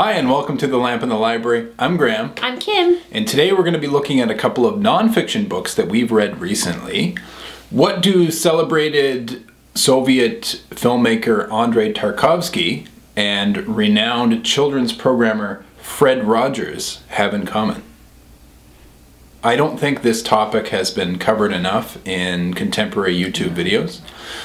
Hi, and welcome to The Lamp in the Library. I'm Graeme. I'm Kim. And today we're going to be looking at a couple of nonfiction books that we've read recently. What do celebrated Soviet filmmaker Andrei Tarkovsky and renowned children's programmer Fred Rogers have in common? I don't think this topic has been covered enough in contemporary YouTube videos.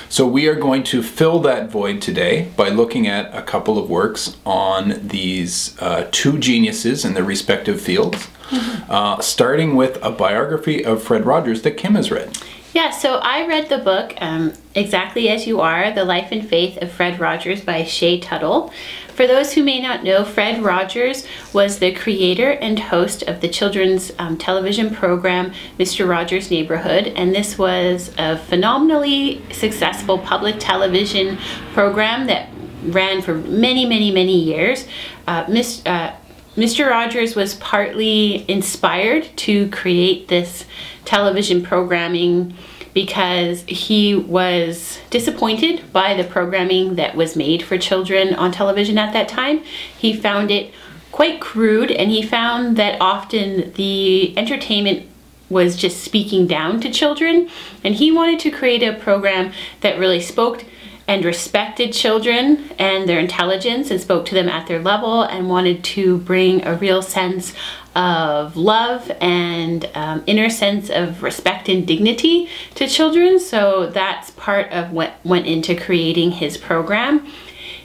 So we are going to fill that void today by looking at a couple of works on these uh, two geniuses in their respective fields, mm-hmm. uh, starting with a biography of Fred Rogers that Kim has read. Yeah, so I read the book um, Exactly As You Are The Life and Faith of Fred Rogers by Shea Tuttle. For those who may not know, Fred Rogers was the creator and host of the children's um, television program Mr. Rogers' Neighborhood, and this was a phenomenally successful public television program that ran for many, many, many years. Uh, Miss, uh, Mr. Rogers was partly inspired to create this television programming because he was disappointed by the programming that was made for children on television at that time. He found it quite crude and he found that often the entertainment was just speaking down to children and he wanted to create a program that really spoke and respected children and their intelligence and spoke to them at their level and wanted to bring a real sense of love and um, inner sense of respect and dignity to children. So that's part of what went into creating his program.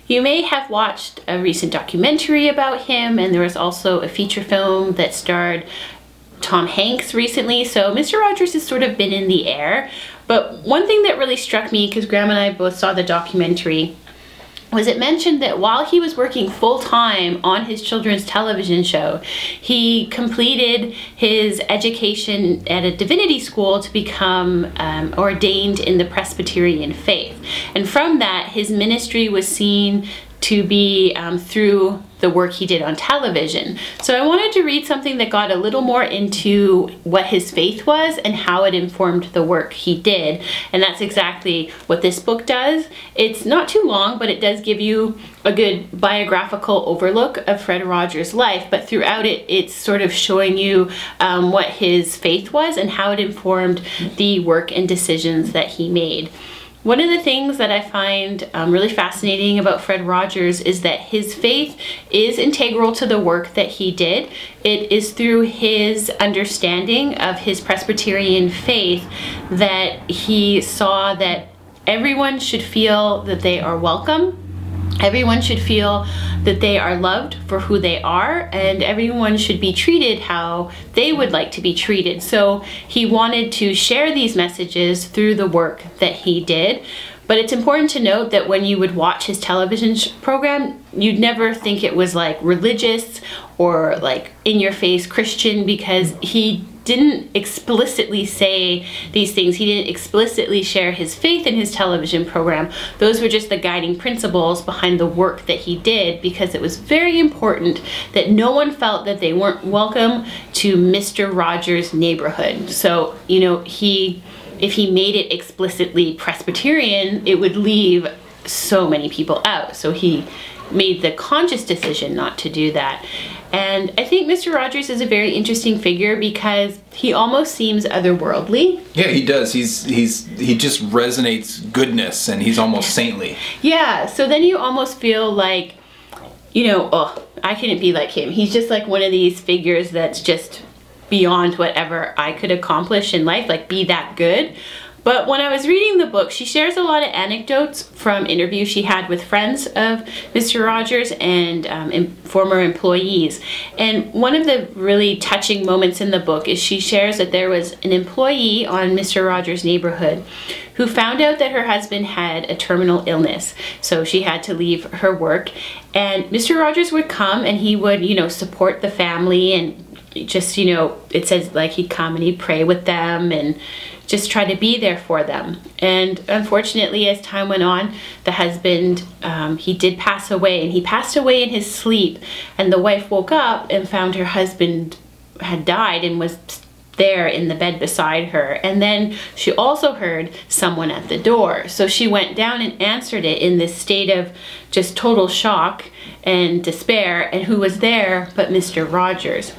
You may have watched a recent documentary about him, and there was also a feature film that starred Tom Hanks recently. So Mr. Rogers has sort of been in the air. But one thing that really struck me, because Graeme and I both saw the documentary, was it mentioned that while he was working full-time on his children's television show, he completed his education at a divinity school to become um, ordained in the Presbyterian faith. And from that, his ministry was seen to be um, through the work he did on television. So I wanted to read something that got a little more into what his faith was and how it informed the work he did. And that's exactly what this book does. It's not too long, but it does give you a good biographical overlook of Fred Rogers' life. But throughout it, it's sort of showing you um, what his faith was and how it informed the work and decisions that he made. One of the things that I find um, really fascinating about Fred Rogers is that his faith is integral to the work that he did. It is through his understanding of his Presbyterian faith that he saw that everyone should feel that they are welcome Everyone should feel that they are loved for who they are and everyone should be treated how they would like to be treated. So he wanted to share these messages through the work that he did. But it's important to note that when you would watch his television program, you'd never think it was like religious or like in your face Christian because he didn't explicitly say these things. He didn't explicitly share his faith in his television program. Those were just the guiding principles behind the work that he did because it was very important that no one felt that they weren't welcome to Mr. Rogers' neighborhood. So, you know, he if he made it explicitly Presbyterian, it would leave so many people out. So he made the conscious decision not to do that. And I think Mr. Rogers is a very interesting figure because he almost seems otherworldly. Yeah, he does. He's he's he just resonates goodness and he's almost saintly. Yeah, so then you almost feel like you know, oh, I couldn't be like him. He's just like one of these figures that's just beyond whatever I could accomplish in life, like be that good. But when I was reading the book, she shares a lot of anecdotes from interviews she had with friends of Mr. Rogers and um, former employees. And one of the really touching moments in the book is she shares that there was an employee on Mr. Rogers' neighborhood who found out that her husband had a terminal illness. So she had to leave her work. And Mr. Rogers would come and he would, you know, support the family and just, you know, it says like he'd come and he'd pray with them and just try to be there for them. And unfortunately, as time went on, the husband, um, he did pass away and he passed away in his sleep. And the wife woke up and found her husband had died and was there in the bed beside her. And then she also heard someone at the door. So she went down and answered it in this state of just total shock and despair. And who was there but Mr. Rogers?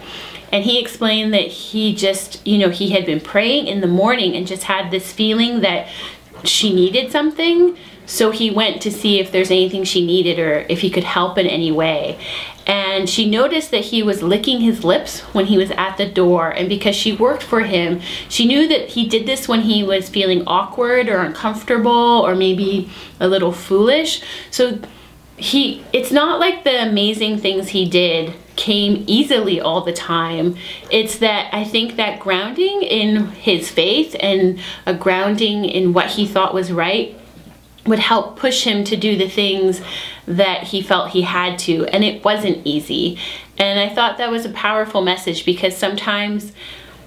And he explained that he just, you know, he had been praying in the morning and just had this feeling that she needed something. So he went to see if there's anything she needed or if he could help in any way. And she noticed that he was licking his lips when he was at the door. And because she worked for him she knew that he did this when he was feeling awkward or uncomfortable or maybe a little foolish. So he it's not like the amazing things he did came easily all the time. It's that i think that grounding in his faith and a grounding in what he thought was right would help push him to do the things that he felt he had to and it wasn't easy. And i thought that was a powerful message because sometimes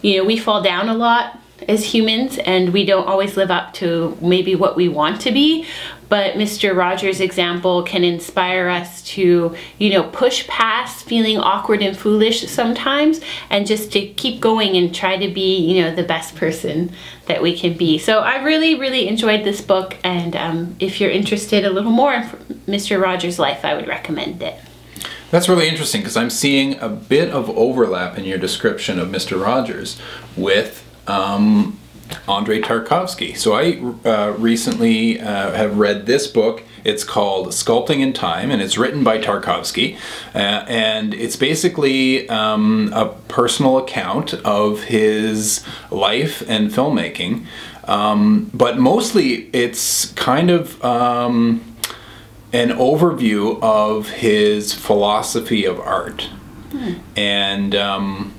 you know we fall down a lot as humans and we don't always live up to maybe what we want to be but Mr. Rogers' example can inspire us to, you know, push past feeling awkward and foolish sometimes and just to keep going and try to be, you know, the best person that we can be. So I really, really enjoyed this book and um, if you're interested a little more in Mr. Rogers' life, I would recommend it. That's really interesting because I'm seeing a bit of overlap in your description of Mr. Rogers with um, Andrei Tarkovsky. So I uh, recently uh, have read this book. It's called Sculpting in Time, and it's written by Tarkovsky. Uh, and it's basically um, a personal account of his life and filmmaking. Um, but mostly it's kind of um, an overview of his philosophy of art. Hmm. And um,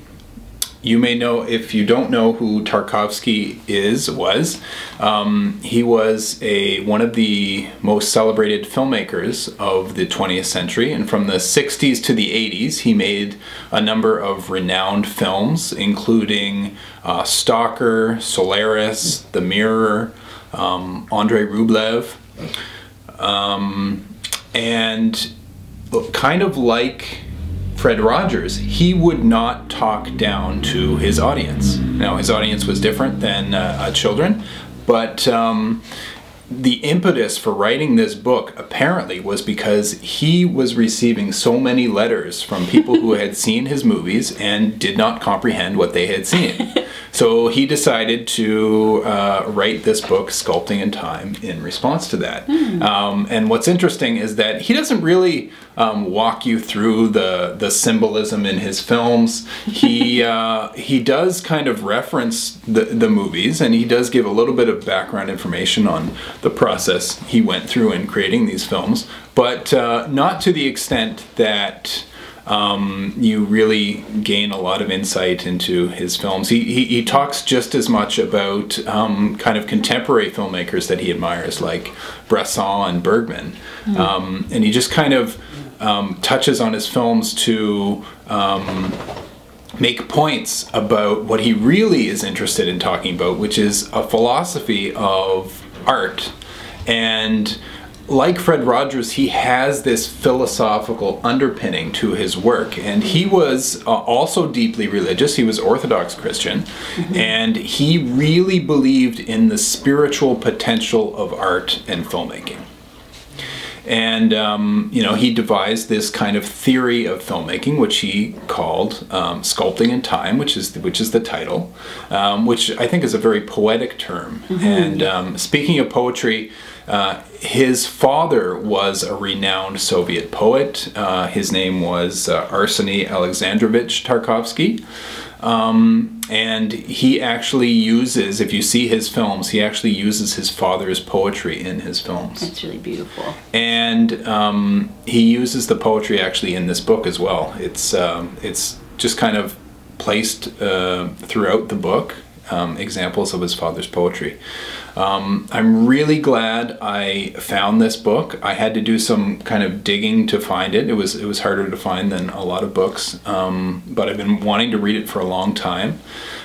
you may know if you don't know who Tarkovsky is was um, he was a one of the most celebrated filmmakers of the 20th century. And from the 60s to the 80s he made a number of renowned films including uh, Stalker, Solaris, The Mirror, um, Andrei Rublev. Um, and kind of like Fred Rogers, he would not talk down to his audience. Now, his audience was different than uh, uh, children, but um, the impetus for writing this book apparently was because he was receiving so many letters from people who had seen his movies and did not comprehend what they had seen. So he decided to uh, write this book, Sculpting in Time, in response to that. Mm. Um, and what's interesting is that he doesn't really um, walk you through the the symbolism in his films. He uh, he does kind of reference the the movies, and he does give a little bit of background information on the process he went through in creating these films, but uh, not to the extent that um, you really gain a lot of insight into his films. He, he, he talks just as much about um, kind of contemporary filmmakers that he admires, like Bresson and Bergman. Mm. Um, and he just kind of um, touches on his films to um, make points about what he really is interested in talking about, which is a philosophy of art. And like Fred Rogers, he has this philosophical underpinning to his work, and he was uh, also deeply religious. He was Orthodox Christian, mm-hmm. and he really believed in the spiritual potential of art and filmmaking. And um, you know, he devised this kind of theory of filmmaking, which he called um, "sculpting in time," which is the, which is the title, um, which I think is a very poetic term. Mm-hmm. And um, speaking of poetry. Uh, his father was a renowned Soviet poet. Uh, his name was uh, Arseny Alexandrovich Tarkovsky. Um, and he actually uses, if you see his films, he actually uses his father's poetry in his films. That's really beautiful. And um, he uses the poetry actually in this book as well. It's um, it's just kind of placed uh, throughout the book, um, examples of his father's poetry. Um, I'm really glad I found this book. I had to do some kind of digging to find it. It was it was harder to find than a lot of books, um, but I've been wanting to read it for a long time.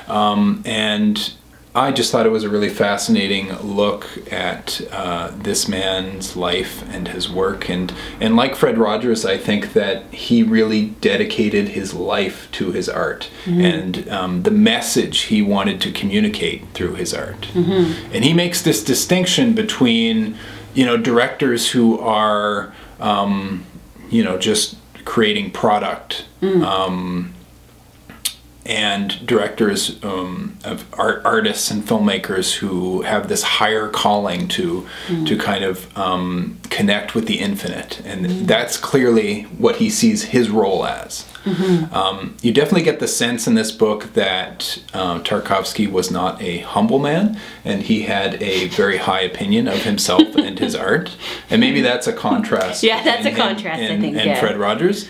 Um, and I just thought it was a really fascinating look at uh, this man's life and his work, and and like Fred Rogers, I think that he really dedicated his life to his art and um, the message he wanted to communicate through his art. And he makes this distinction between, you know, directors who are, um, you know, just creating product. Um, and directors um, of art, artists and filmmakers who have this higher calling to to kind of um, connect with the infinite, and that's clearly what he sees his role as. Um, you definitely get the sense in this book that uh, Tarkovsky was not a humble man, and he had a very high opinion of himself and his art, and maybe that's a contrast. Yeah, that's a contrast, I and- think, And yeah. Fred Rogers.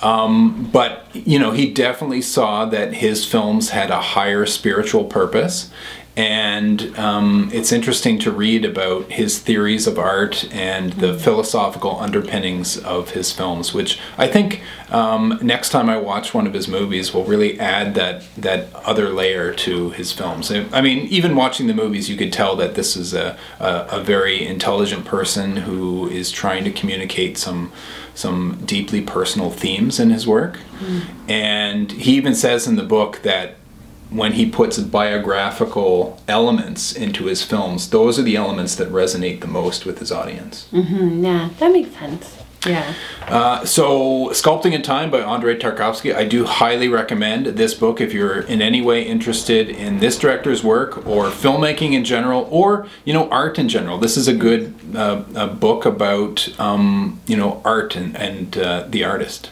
Um, but you know, he definitely saw that his films had a higher spiritual purpose, and um, it's interesting to read about his theories of art and the philosophical underpinnings of his films, which I think um, next time I watch one of his movies will really add that that other layer to his films. I mean, even watching the movies, you could tell that this is a a, a very intelligent person who is trying to communicate some some deeply personal themes in his work. And he even says in the book that when he puts biographical elements into his films, those are the elements that resonate the most with his audience. Mm, yeah, that makes sense. Yeah. Uh, so, Sculpting in Time by Andrei Tarkovsky, I do highly recommend this book if you're in any way interested in this director's work or filmmaking in general or, you know, art in general. This is a good uh, a book about, um, you know, art and, and uh, the artist.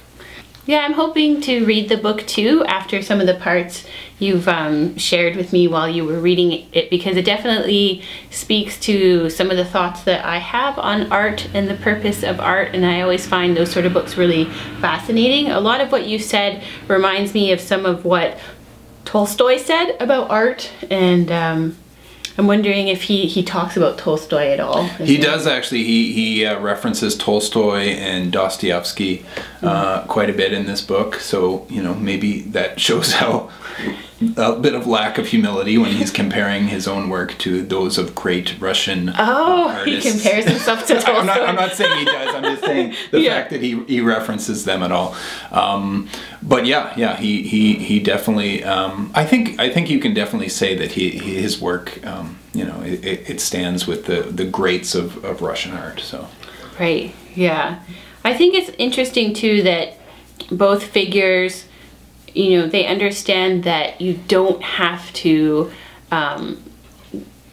Yeah, I'm hoping to read the book too after some of the parts you've um, shared with me while you were reading it because it definitely speaks to some of the thoughts that I have on art and the purpose of art, and I always find those sort of books really fascinating. A lot of what you said reminds me of some of what Tolstoy said about art, and um, I'm wondering if he, he talks about Tolstoy at all. He does actually. He he uh, references Tolstoy and Dostoevsky uh, quite a bit in this book. So you know maybe that shows how a bit of lack of humility when he's comparing his own work to those of great Russian. Oh, uh, he compares himself to Tolstoy. I'm not, I'm not saying he does. I'm just saying the Yeah. fact that he, he references them at all. Um, but yeah, yeah, he he he definitely. Um, I think I think you can definitely say that he, he his work. Um, you know, it, it it stands with the the greats of, of Russian art. So Right. Yeah. I think it's interesting too that both figures, you know, they understand that you don't have to um,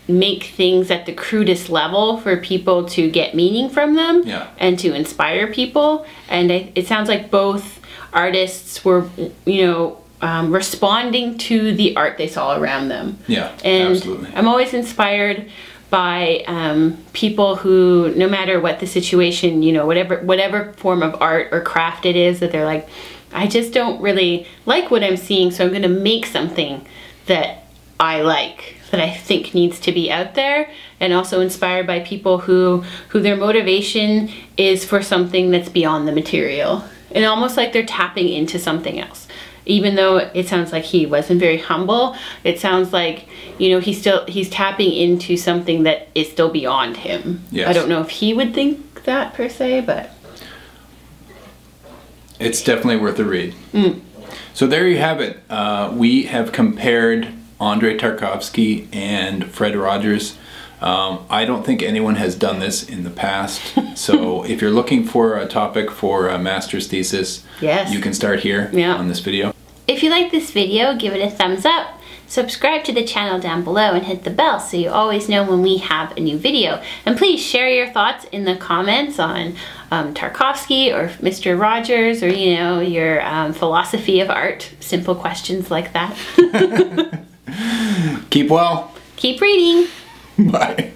make things at the crudest level for people to get meaning from them Yeah. and to inspire people. And I, it sounds like both artists were, you know, um, responding to the art they saw around them. yeah, And absolutely. I'm always inspired by um, people who, no matter what the situation, you know, whatever whatever form of art or craft it is, that they're like, I just don't really like what I'm seeing, so I'm going to make something that I like, that I think needs to be out there, and also inspired by people who who their motivation is for something that's beyond the material, and almost like they're tapping into something else. Even though it sounds like he wasn't very humble it sounds like you know he's still he's tapping into something that is still beyond him. Yes. i don't know if he would think that per se but It's definitely worth a read. So there you have it. Uh, we have compared Andre Tarkovsky and Fred Rogers. Um, I don't think anyone has done this in the past. so if you're looking for a topic for a master's thesis, Yes. you can start here Yeah. on this video. if you like this video give it a thumbs up subscribe to the channel down below and hit the bell so you always know when we have a new video and please share your thoughts in the comments on um, tarkovsky or mr rogers or you know your um, philosophy of art simple questions like that Keep well. keep reading Bye.